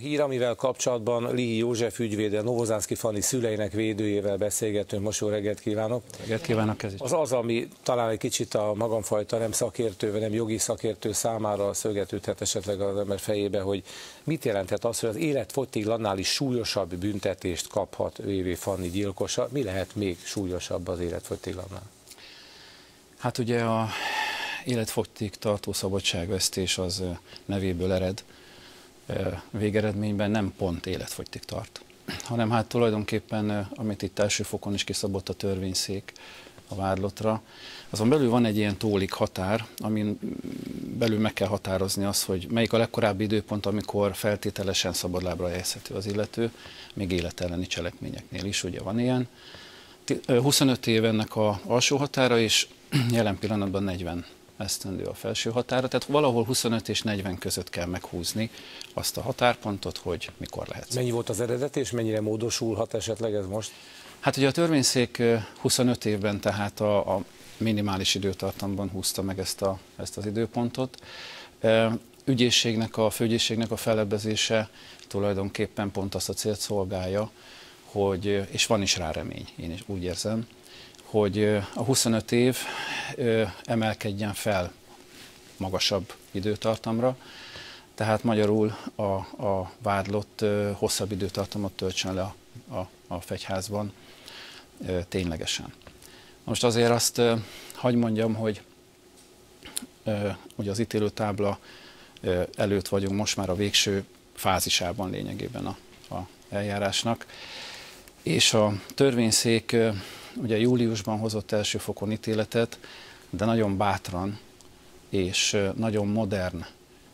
hír, amivel kapcsolatban Lihi József ügyvéde, Novozánszki Fanni szüleinek védőjével beszélgetünk. Most jó reggelt kívánok! Reggelt kívánok! Ez az az, ami talán egy kicsit a magamfajta nem szakértő, vagy nem jogi szakértő számára szögetődhet esetleg az ember fejébe, hogy mit jelenthet az, hogy az életfogytiglannál is súlyosabb büntetést kaphat VV Fanni gyilkosa. Mi lehet még súlyosabb az életfogytiglannál? Hát ugye a életfogytig tartó szabadságvesztés az nevéből ered, végeredményben nem pont életfogytig tart, hanem hát tulajdonképpen, amit itt első fokon is kiszabott a törvényszék a vádlotra, azon belül van egy ilyen tólik határ, amin belül meg kell határozni azt, hogy melyik a legkorábbi időpont, amikor feltételesen szabadlábra helyezhető az illető, még életelleni cselekményeknél is, ugye van ilyen. 25 év ennek a alsó határa, és jelen pillanatban 40 esztendő a felső határa, tehát valahol 25 és 40 között kell meghúzni azt a határpontot, hogy mikor lehet. Mennyi volt az eredet, és mennyire módosulhat esetleg ez most? Hát ugye a törvényszék 25 évben tehát a, a minimális időtartamban húzta meg ezt, a, ezt az időpontot. Ügyészségnek, a főügyészségnek a felebbezése tulajdonképpen pont azt a célt szolgálja, hogy, és van is rá remény, én is úgy érzem, hogy a 25 év emelkedjen fel magasabb időtartamra, tehát magyarul a, a vádlott hosszabb időtartamot töltsön le a, a, a fegyházban ténylegesen. Most azért azt hagy mondjam, hogy ugye az ítélőtábla előtt vagyunk most már a végső fázisában lényegében a, a eljárásnak, és a törvényszék ugye júliusban hozott első fokon ítéletet, de nagyon bátran és nagyon modern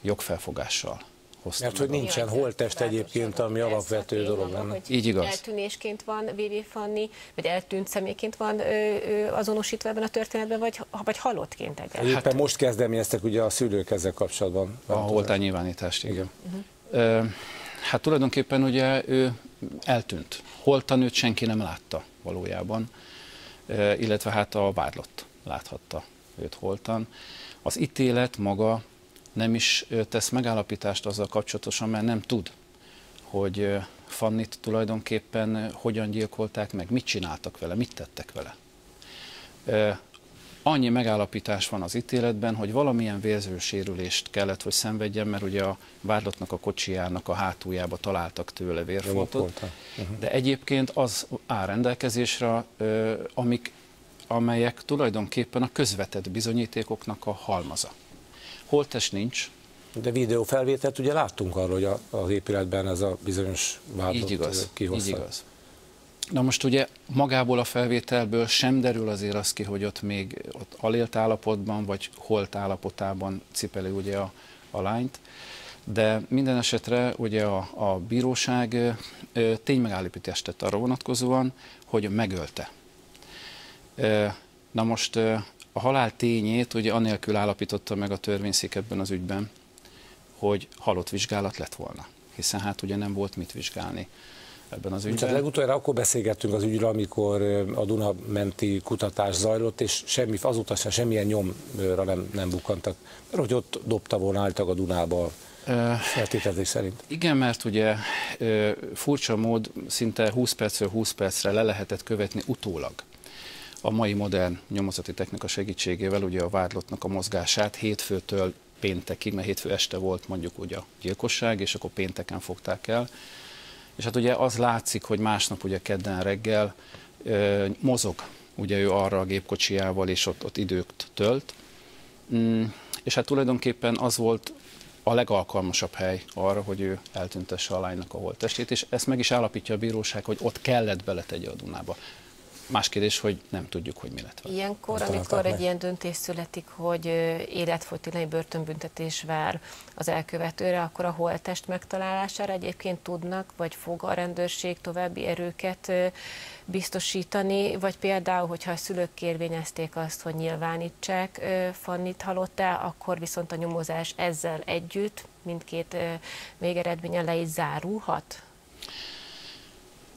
jogfelfogással hozta. Mert hogy nincsen holtest egyébként, ami alapvető dolog lenne. Így igaz. Eltűnésként van VV Fanni, vagy eltűnt személyként van ö, ö, azonosítva ebben a történetben, vagy, vagy halottként egyáltalán? Éppen hát, most kezdeményeztek ugye a szülők ezzel kapcsolatban. A holtány nyilvánítást, igen. igen. Uh-huh. Hát tulajdonképpen ugye ő eltűnt. Holtan őt senki nem látta valójában, illetve hát a vádlott láthatta őt holtan. Az ítélet maga nem is tesz megállapítást azzal kapcsolatosan, mert nem tud, hogy Fannit tulajdonképpen hogyan gyilkolták meg, mit csináltak vele, mit tettek vele. Annyi megállapítás van az ítéletben, hogy valamilyen vérzősérülést kellett, hogy szenvedjen, mert ugye a vádlottnak a kocsijának a hátuljába találtak tőle vérfoltot. Uh-huh. De egyébként az áll rendelkezésre, amik, amelyek tulajdonképpen a közvetett bizonyítékoknak a halmaza. Holtest nincs. De videófelvételt ugye láttunk arról, hogy az épületben ez a bizonyos vádlott így igaz, kihozta. Így igaz. Na most ugye magából a felvételből sem derül azért az ki, hogy ott még ott alélt állapotban, vagy holt állapotában cipeli ugye a, a lányt, de minden esetre ugye a, a bíróság ténymegállapítást tett arra vonatkozóan, hogy megölte. Na most a halál tényét ugye anélkül állapította meg a törvényszék ebben az ügyben, hogy halott vizsgálat lett volna, hiszen hát ugye nem volt mit vizsgálni ebben az ügyben. Tehát legutoljára akkor beszélgettünk az ügyről, amikor a Duna menti kutatás zajlott, és semmi, azóta sem semmilyen nyomra nem, nem bukantak, mert hogy ott dobta volna álltak a Dunába feltételezés szerint. Igen, mert ugye furcsa mód szinte 20 percről 20 percre le lehetett követni utólag a mai modern nyomozati technika segítségével ugye a vádlottnak a mozgását hétfőtől péntekig, mert hétfő este volt mondjuk ugye a gyilkosság, és akkor pénteken fogták el. És hát ugye az látszik, hogy másnap ugye kedden reggel ö, mozog ugye ő arra a gépkocsiával, és ott, ott időt tölt. Mm, és hát tulajdonképpen az volt a legalkalmasabb hely arra, hogy ő eltüntesse a lánynak a holttestét, és ezt meg is állapítja a bíróság, hogy ott kellett beletegye a Dunába. Más kérdés, hogy nem tudjuk, hogy mi lett vele. Ilyenkor, amikor egy ilyen döntés születik, hogy életfogytiglani börtönbüntetés vár az elkövetőre, akkor a holttest megtalálására egyébként tudnak, vagy fog a rendőrség további erőket biztosítani, vagy például, hogyha a szülők kérvényezték azt, hogy nyilvánítsák Fannit halott-e, akkor viszont a nyomozás ezzel együtt mindkét végeredménye le is zárulhat?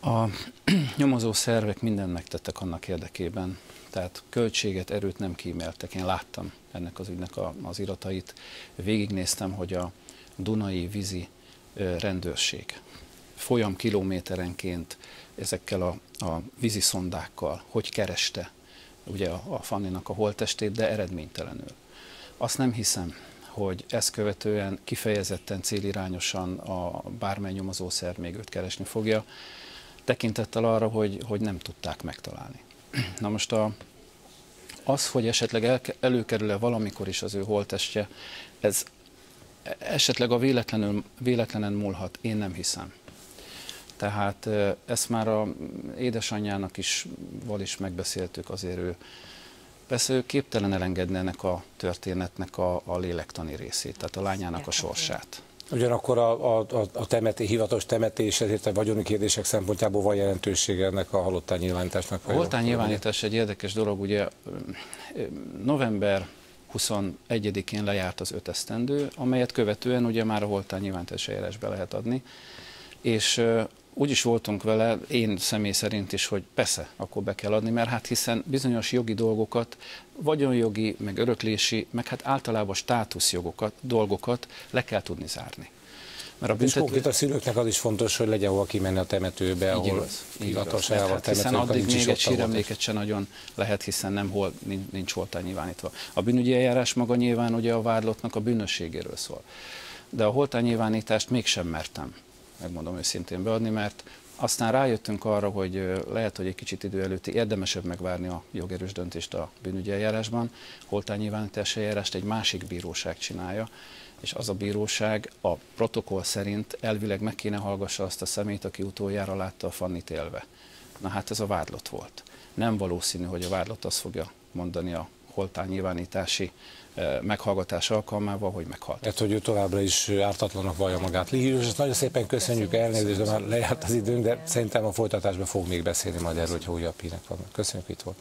A nyomozó szervek mindent megtettek annak érdekében, tehát költséget, erőt nem kíméltek. Én láttam ennek az ügynek a, az iratait, végignéztem, hogy a Dunai vízi rendőrség folyam kilométerenként ezekkel a, a víziszondákkal, hogy kereste ugye a, a Fanninak a holtestét, de eredménytelenül. Azt nem hiszem, hogy ezt követően kifejezetten célirányosan a bármely nyomozószer még őt keresni fogja, tekintettel arra, hogy, hogy nem tudták megtalálni. Na most a, az, hogy esetleg el, előkerül-e valamikor is az ő holtestje, ez esetleg a véletlenül, véletlenen múlhat, én nem hiszem. Tehát ezt már a édesanyjának is, val is megbeszéltük, azért ő Persze ő képtelen elengedni ennek a történetnek a, a lélektani részét, tehát a lányának a sorsát. Ugyanakkor a, a, a temeté, hivatalos temetés, ezért a vagyoni kérdések szempontjából van jelentősége ennek a halottán nyilvánításnak? A halottán nyilvánítás egy érdekes dolog, ugye november 21-én lejárt az öt esztendő, amelyet követően ugye már a holtán nyilvánítás eljárásbe lehet adni, és úgy is voltunk vele, én személy szerint is, hogy persze, akkor be kell adni, mert hát hiszen bizonyos jogi dolgokat, vagyonjogi, meg öröklési, meg hát általában státuszjogokat, dolgokat le kell tudni zárni. Mert a büntető... konkrét a szülőknek az is fontos, hogy legyen hova kimenni a temetőbe, ahol igaz, igaz. Hát hiszen addig még egy síremléket se nagyon lehet, hiszen nem hol, nincs, nincs holtán nyilvánítva. A bűnügyi eljárás maga nyilván ugye a vádlottnak a bűnösségéről szól. De a holtán nyilvánítást mégsem mertem megmondom őszintén beadni, mert aztán rájöttünk arra, hogy lehet, hogy egy kicsit idő előtti érdemesebb megvárni a jogerős döntést a bűnügyi eljárásban. Holtánynyilvánítási eljárást egy másik bíróság csinálja, és az a bíróság a protokoll szerint elvileg meg kéne hallgassa azt a szemét, aki utoljára látta a Fannit élve. Na hát ez a vádlott volt. Nem valószínű, hogy a vádlott azt fogja mondani a holtánynyilvánítási meghallgatás alkalmával, hogy meghalt. Tehát, hogy ő továbbra is ártatlanak vallja magát. Lihírus, ezt nagyon szépen köszönjük, elnézést, de már lejárt az időnk, de szerintem a folytatásban fog még beszélni majd erről, hogy újabb hírek vannak. Köszönjük, itt volt.